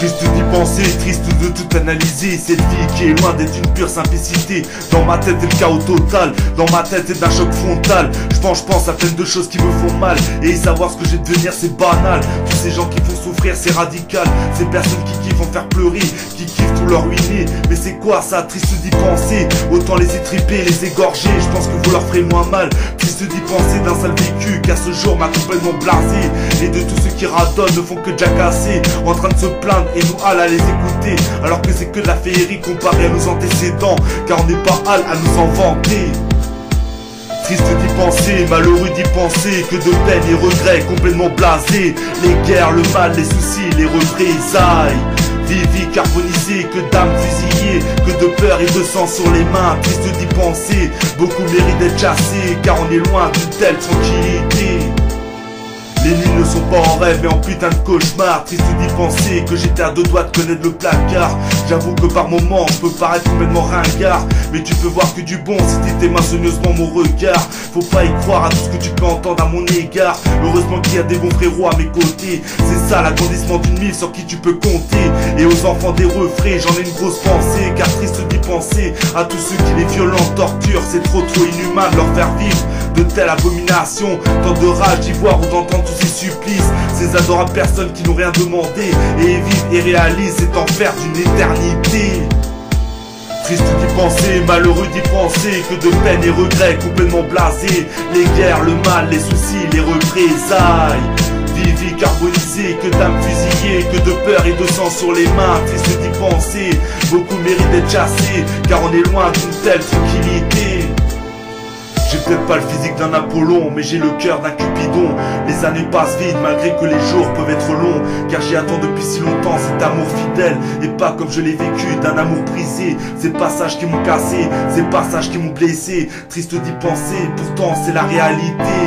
Triste d'y penser, triste de tout analyser. Cette vie qui est loin d'être une pure simplicité. Dans ma tête c'est le chaos total. Dans ma tête c'est d'un choc frontal. Je pense, je pense à plein de choses qui me font mal. Et savoir ce que j'ai de devenir c'est banal. Tous ces gens qui font souffrir c'est radical. Ces personnes qui kiffent en faire pleurer Qui kiffent tout leur ruiner Mais c'est quoi ça, triste d'y penser? Autant les étriper, les égorger. Je pense que vous leur ferez moins mal. Triste d'y penser d'un sale vécu Car ce jour m'a complètement blasé. Et de tous ceux qui radonnent ne font que jacasser. En train de se plaindre et nous hal à les écouter. Alors que c'est que de la féerie comparé à nos antécédents. Car on n'est pas hal à nous en vanter Triste d'y penser, malheureux d'y penser Que de peine et regrets complètement blasés. Les guerres, le mal, les soucis, les représailles. Vie, carbonisée, que d'âmes fusillées Que de peur et de sang sur les mains. Triste d'y penser, beaucoup méritent d'être chassés Car on est loin d'une telle tranquillité les nuits ne sont pas en rêve mais en putain de cauchemar. Triste d'y penser que j'étais à deux doigts de connaître le placard. J'avoue que par moments je peux paraître complètement ringard. Mais tu peux voir que du bon si t'étais soigneusement mon regard. Faut pas y croire à tout ce que tu peux entendre à mon égard. Heureusement qu'il y a des bons frérots à mes côtés. C'est ça l'agrandissement d'une mille sur qui tu peux compter. Et aux enfants des refrains j'en ai une grosse pensée. Car triste d'y penser à tous ceux qui les violents torturent. C'est trop trop inhumain de leur faire vivre de telles abominations. Tant de rage d'y voir ou d'entendre ces Ces adorables personnes qui n'ont rien demandé Et vivent et réalisent cet enfer d'une éternité. Triste d'y penser, malheureux d'y penser Que de peine et regrets complètement blasés. Les guerres, le mal, les soucis, les représailles. Vie carbonisée, que d'âmes fusillées Que de peur et de sang sur les mains. Triste d'y penser, beaucoup méritent d'être chassés Car on est loin d'une telle tranquillité j'ai peut-être pas le physique d'un Apollon, mais j'ai le cœur d'un Cupidon. Les années passent vite malgré que les jours peuvent être longs. Car j'y attends depuis si longtemps cet amour fidèle. Et pas comme je l'ai vécu, d'un amour brisé. Ces passages qui m'ont cassé, ces passages qui m'ont blessé. Triste d'y penser, pourtant c'est la réalité.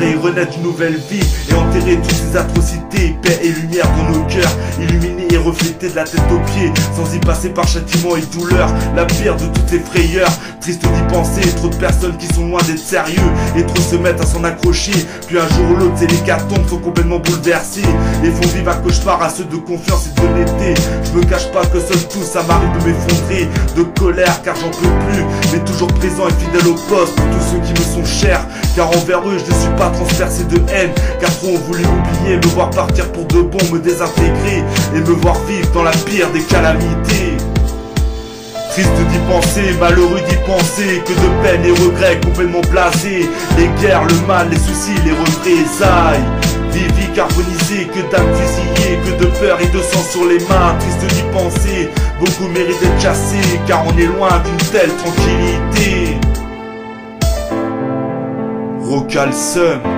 Y renaître une nouvelle vie et enterrer toutes ces atrocités. Paix et lumière dans nos cœurs, illuminer et refléter de la tête aux pieds. Sans y passer par châtiment et douleur. La pire de toutes les frayeurs. Triste d'y penser, trop de personnes qui sont loin d'être sérieux et trop se mettre à s'en accrocher. Puis un jour ou l'autre, c'est les cartons sont complètement bouleversés et font vivre un cauchemar à ceux de confiance et d'honnêteté. Je me cache pas que seul tout ça m'arrive de m'effondrer de colère car j'en peux plus, mais toujours présent et fidèle au poste pour tous ceux qui me sont chers. Car envers eux, je ne suis pas transpercé de haine, car trop ont voulu m'oublier, me voir partir pour de bon, me désintégrer et me voir vivre dans la pire des calamités. Triste d'y penser, malheureux d'y penser Que de peine et regrets complètement blasés. Les guerres, le mal, les soucis, les représailles. Vie carbonisée, que d'âmes fusillées Que de peur et de sang sur les mains. Triste d'y penser, beaucoup méritent d'être chassés Car on est loin d'une telle tranquillité Rocal Sum